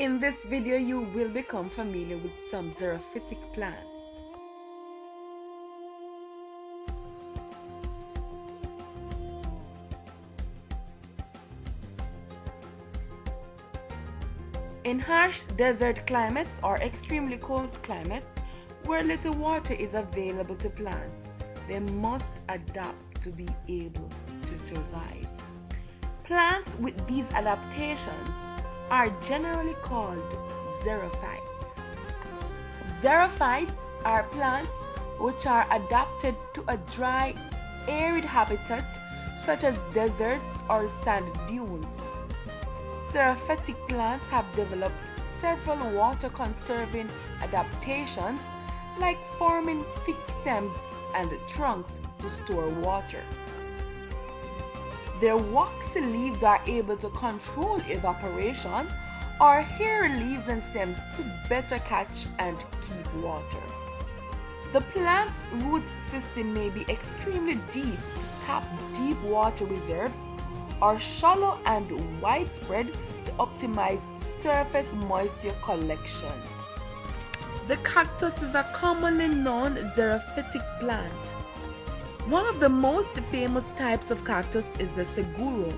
In this video, you will become familiar with some xerophytic plants. In harsh desert climates or extremely cold climates, where little water is available to plants, they must adapt to be able to survive. Plants with these adaptations are generally called xerophytes. Xerophytes are plants which are adapted to a dry, arid habitat such as deserts or sand dunes. Xerophytic plants have developed several water conserving adaptations like forming thick stems and trunks to store water. Their waxy leaves are able to control evaporation or hairy leaves and stems to better catch and keep water. The plant's root system may be extremely deep to tap deep water reserves or shallow and widespread to optimize surface moisture collection. The cactus is a commonly known xerophytic plant. One of the most famous types of cactus is the saguaro,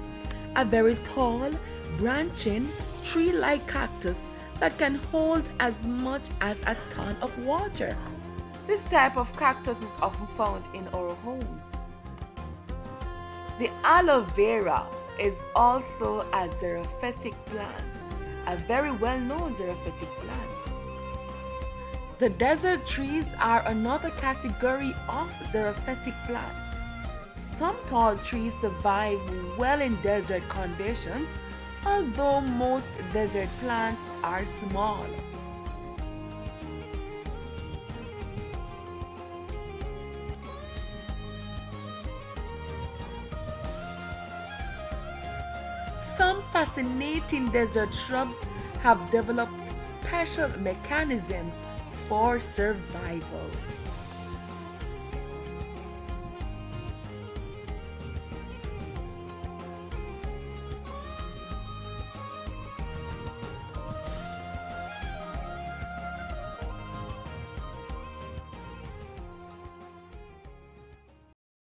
a very tall, branching, tree-like cactus that can hold as much as a ton of water. This type of cactus is often found in our homes. The aloe vera is also a xerophytic plant, a very well-known xerophytic plant. The desert trees are another category of xerophytic plants. Some tall trees survive well in desert conditions, although most desert plants are small. Some fascinating desert shrubs have developed special mechanisms for survival.